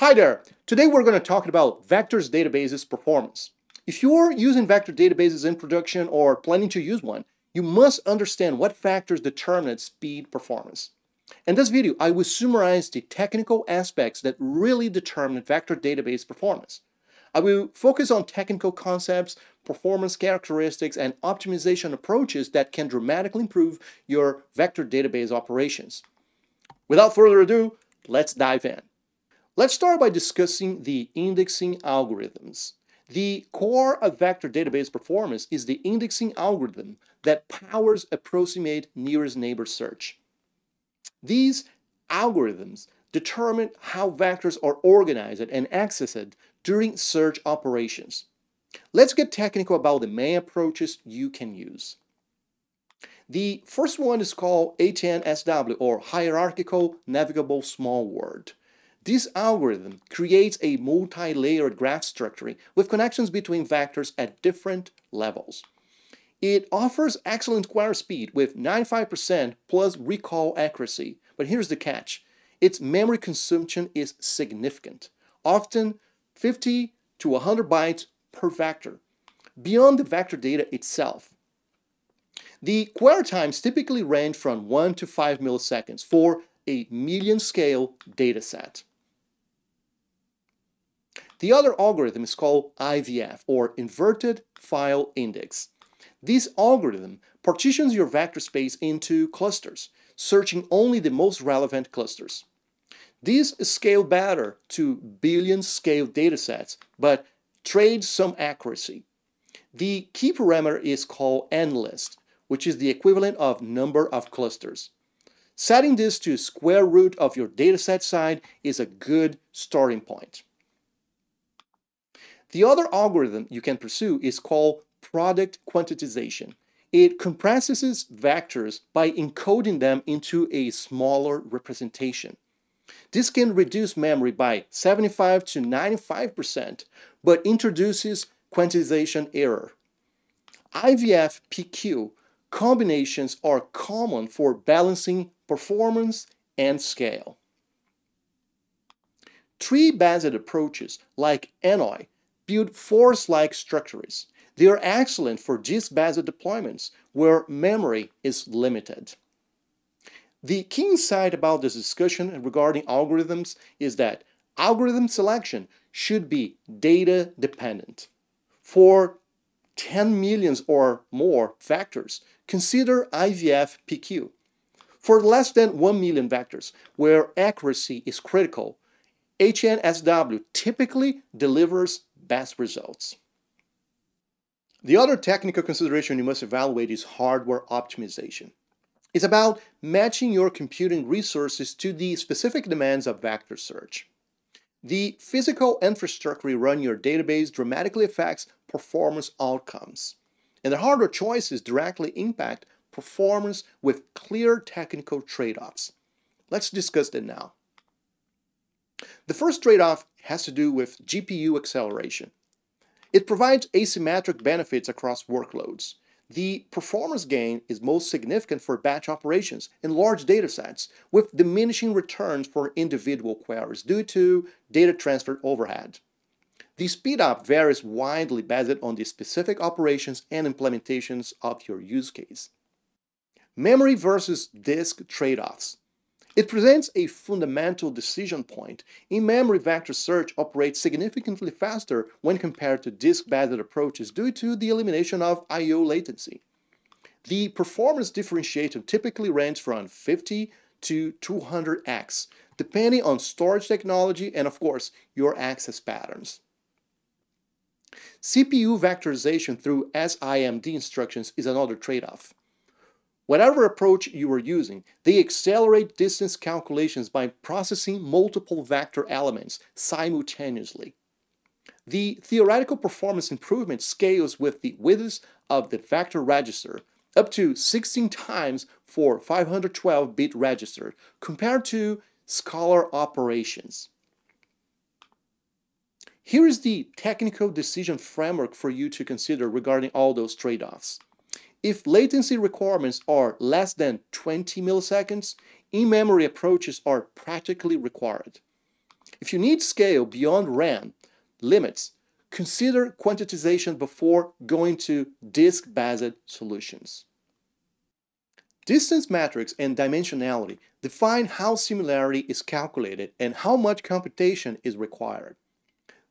Hi there! Today we're going to talk about vectors databases performance. If you're using vector databases in production or planning to use one, you must understand what factors determine its speed performance. In this video, I will summarize the technical aspects that really determine vector database performance. I will focus on technical concepts, performance characteristics, and optimization approaches that can dramatically improve your vector database operations. Without further ado, let's dive in. Let's start by discussing the indexing algorithms. The core of vector database performance is the indexing algorithm that powers approximate nearest neighbor search. These algorithms determine how vectors are organized and accessed during search operations. Let's get technical about the main approaches you can use. The first one is called HNSW or Hierarchical Navigable Small World. This algorithm creates a multi-layered graph structure with connections between vectors at different levels. It offers excellent query speed with 95% plus recall accuracy, but here's the catch. Its memory consumption is significant, often 50 to 100 bytes per vector, beyond the vector data itself. The query times typically range from 1 to 5 milliseconds for a million scale dataset. The other algorithm is called IVF, or Inverted File Index. This algorithm partitions your vector space into clusters, searching only the most relevant clusters. These scale better to billion scale datasets, but trade some accuracy. The key parameter is called nlist, which is the equivalent of number of clusters. Setting this to square root of your dataset size is a good starting point. The other algorithm you can pursue is called product quantization. It compresses vectors by encoding them into a smaller representation. This can reduce memory by 75 to 95%, but introduces quantization error. IVF PQ combinations are common for balancing performance and scale. Tree-based approaches like Annoy build forest-like structures. They are excellent for disk-based deployments where memory is limited. The key insight about this discussion regarding algorithms is that algorithm selection should be data dependent. For 10 millions or more vectors, consider IVF PQ. For less than 1 million vectors, where accuracy is critical, HNSW typically delivers best results. The other technical consideration you must evaluate is hardware optimization. It's about matching your computing resources to the specific demands of vector search. The physical infrastructure you run your database dramatically affects performance outcomes, and the hardware choices directly impact performance with clear technical trade-offs. Let's discuss that now. The first trade-off has to do with GPU acceleration. It provides asymmetric benefits across workloads. The performance gain is most significant for batch operations in large datasets with diminishing returns for individual queries due to data transfer overhead. The speedup varies widely based on the specific operations and implementations of your use case. Memory versus disk trade-offs. It presents a fundamental decision point. In-memory vector search operates significantly faster when compared to disk-based approaches due to the elimination of I.O. latency. The performance differentiator typically ranges from 50 to 200x, depending on storage technology and, of course, your access patterns. CPU vectorization through SIMD instructions is another trade-off. Whatever approach you are using, they accelerate distance calculations by processing multiple vector elements simultaneously. The theoretical performance improvement scales with the width of the vector register, up to 16 times for 512-bit register, compared to scalar operations. Here is the technical decision framework for you to consider regarding all those trade-offs. If latency requirements are less than 20 milliseconds, in-memory approaches are practically required. If you need scale beyond RAM limits, consider quantization before going to disk-based solutions. Distance metrics and dimensionality define how similarity is calculated and how much computation is required.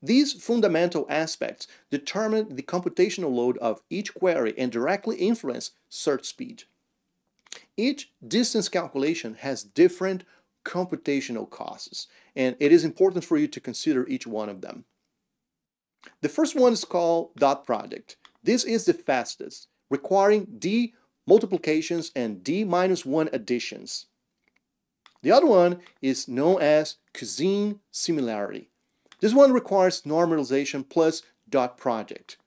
These fundamental aspects determine the computational load of each query and directly influence search speed. Each distance calculation has different computational costs, and it is important for you to consider each one of them. The first one is called dot product. This is the fastest, requiring d multiplications and d minus 1 additions. The other one is known as Cosine similarity. This one requires normalization plus dot product,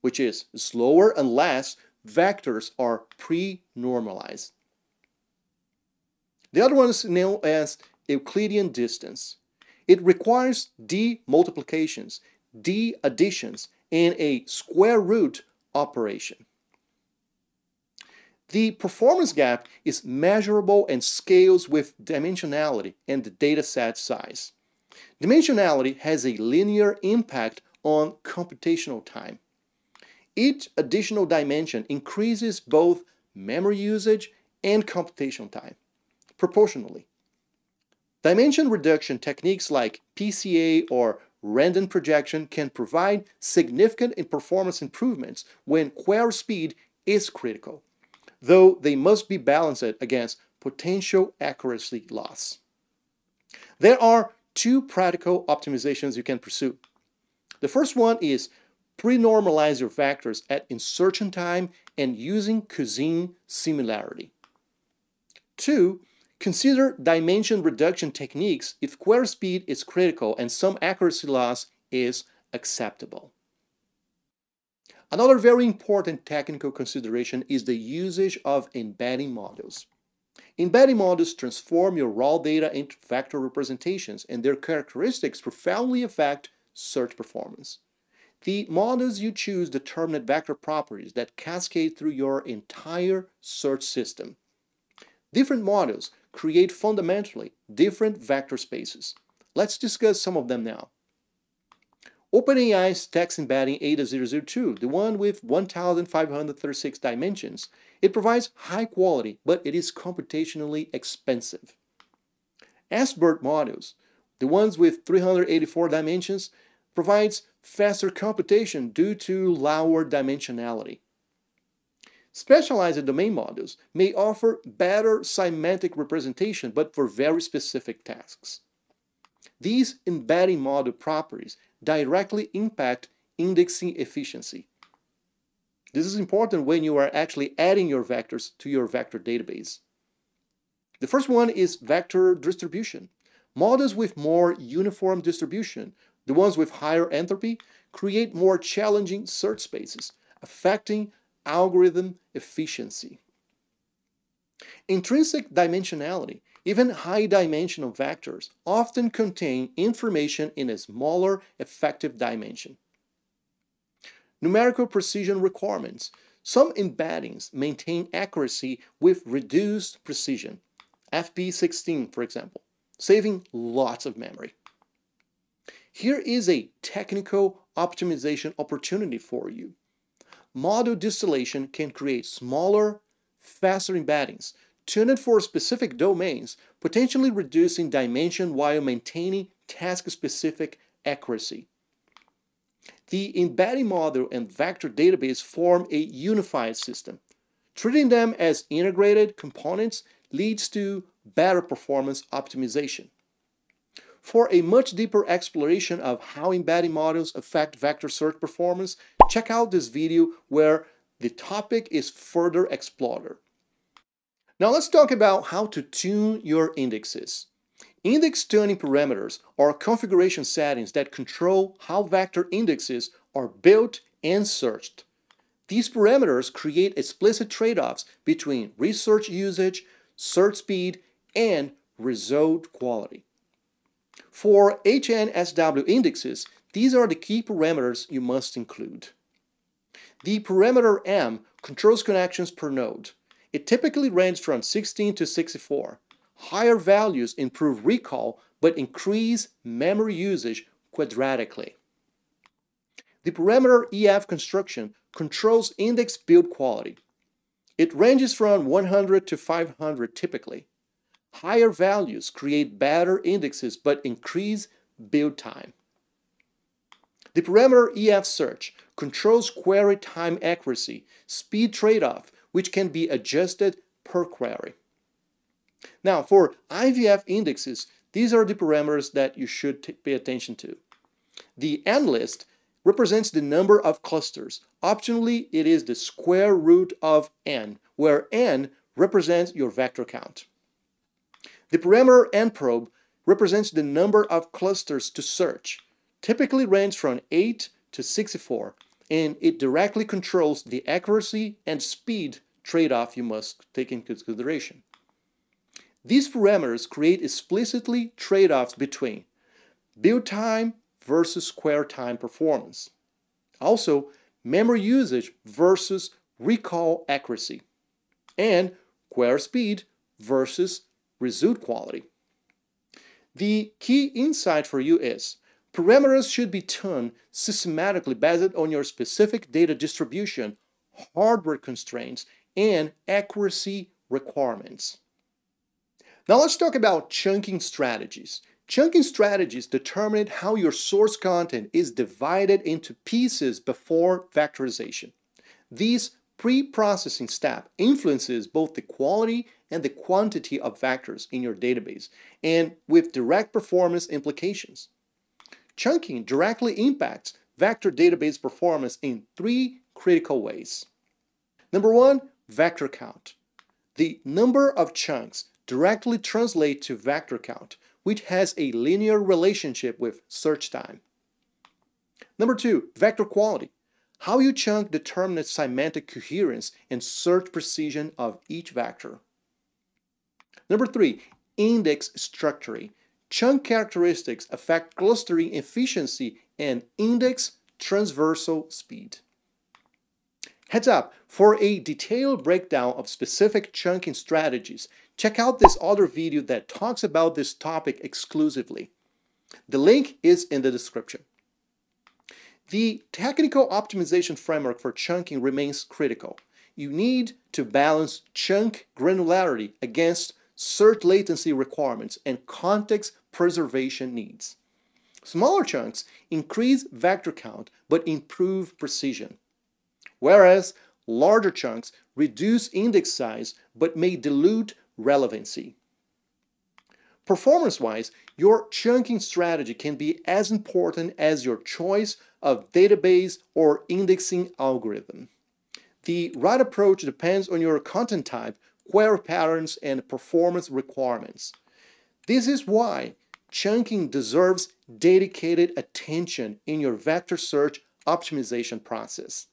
which is slower unless vectors are pre-normalized. The other one is known as Euclidean distance. It requires d multiplications, d additions, and a square root operation. The performance gap is measurable and scales with dimensionality and the dataset size. Dimensionality has a linear impact on computational time. Each additional dimension increases both memory usage and computational time, proportionally. Dimension reduction techniques like PCA or random projection can provide significant performance improvements when query speed is critical though they must be balanced against potential accuracy loss. There are two practical optimizations you can pursue. The first one is pre-normalize your vectors at insertion time and using Cosine similarity. Two, consider dimension reduction techniques if query speed is critical and some accuracy loss is acceptable. Another very important technical consideration is the usage of embedding models. Embedding models transform your raw data into vector representations and their characteristics profoundly affect search performance. The models you choose determine vector properties that cascade through your entire search system. Different models create fundamentally different vector spaces. Let's discuss some of them now. OpenAI's text embedding ADA002, the one with 1,536 dimensions, it provides high quality, but it is computationally expensive. SBERT models, the ones with 384 dimensions, provides faster computation due to lower dimensionality. Specialized domain models may offer better semantic representation, but for very specific tasks. These embedding model properties directly impact indexing efficiency. This is important when you are actually adding your vectors to your vector database. The first one is vector distribution. Models with more uniform distribution, the ones with higher entropy, create more challenging search spaces, affecting algorithm efficiency. Intrinsic dimensionality even high-dimensional vectors often contain information in a smaller effective dimension. Numerical precision requirements. Some embeddings maintain accuracy with reduced precision, FP16 for example, saving lots of memory. Here is a technical optimization opportunity for you. Model distillation can create smaller, faster embeddings tuned for specific domains, potentially reducing dimension while maintaining task-specific accuracy. The embedding model and vector database form a unified system. Treating them as integrated components leads to better performance optimization. For a much deeper exploration of how embedding models affect vector search performance, check out this video where the topic is further explored. Now let's talk about how to tune your indexes. Index tuning parameters are configuration settings that control how vector indexes are built and searched. These parameters create explicit trade-offs between research usage, search speed, and result quality. For HNSW indexes, these are the key parameters you must include. The parameter M controls connections per node. It typically ranges from 16 to 64. Higher values improve recall, but increase memory usage quadratically. The parameter EF construction controls index build quality. It ranges from 100 to 500 typically. Higher values create better indexes but increase build time. The parameter EF search controls query time accuracy, speed trade-off, which can be adjusted per query. Now, for IVF indexes, these are the parameters that you should pay attention to. The n list represents the number of clusters. Optionally, it is the square root of n, where n represents your vector count. The parameter nprobe represents the number of clusters to search, typically range from 8 to 64, and it directly controls the accuracy and speed trade-off you must take into consideration. These parameters create explicitly trade-offs between build time versus square time performance. Also, memory usage versus recall accuracy, and query speed versus result quality. The key insight for you is parameters should be tuned systematically based on your specific data distribution, hardware constraints, and accuracy requirements. Now let's talk about chunking strategies. Chunking strategies determine how your source content is divided into pieces before vectorization. These pre-processing step influences both the quality and the quantity of vectors in your database, and with direct performance implications. Chunking directly impacts vector database performance in three critical ways. Number one, vector count. The number of chunks directly translate to vector count, which has a linear relationship with search time. Number two, vector quality. How you chunk determines semantic coherence and search precision of each vector. Number three, index structure. Chunk characteristics affect clustering efficiency and index transversal speed. Heads up, for a detailed breakdown of specific chunking strategies, check out this other video that talks about this topic exclusively. The link is in the description. The technical optimization framework for chunking remains critical. You need to balance chunk granularity against search latency requirements and context preservation needs. Smaller chunks increase vector count but improve precision, whereas larger chunks reduce index size but may dilute relevancy. Performance-wise, your chunking strategy can be as important as your choice of database or indexing algorithm. The right approach depends on your content type, query patterns, and performance requirements. This is why chunking deserves dedicated attention in your vector search optimization process.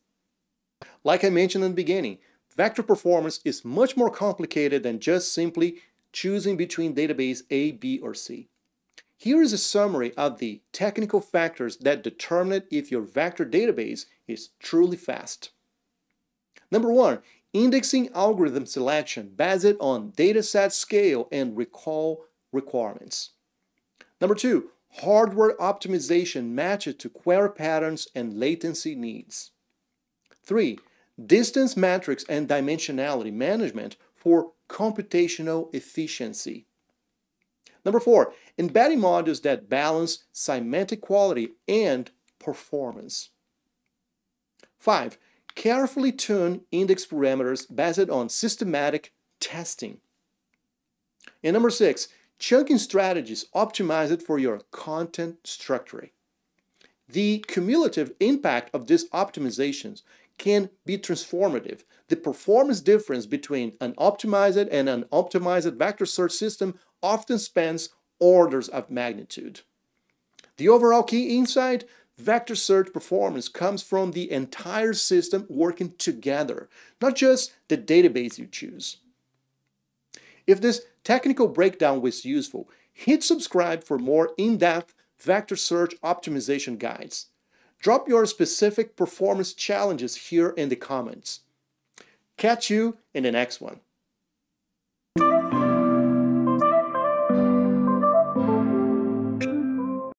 Like I mentioned in the beginning, vector performance is much more complicated than just simply choosing between database A, B, or C. Here is a summary of the technical factors that determine if your vector database is truly fast. Number one, indexing algorithm selection based on dataset scale and recall requirements. Number two, hardware optimization matched to query patterns and latency needs. Three, distance metrics and dimensionality management for computational efficiency. Number four, embedding modules that balance semantic quality and performance. Five, carefully tune index parameters based on systematic testing. And number six, chunking strategies optimized for your content structure. The cumulative impact of these optimizations can be transformative. The performance difference between an optimized and an optimized vector search system often spans orders of magnitude. The overall key insight vector search performance comes from the entire system working together, not just the database you choose. If this technical breakdown was useful, hit subscribe for more in-depth vector search optimization guides. Drop your specific performance challenges here in the comments. Catch you in the next one.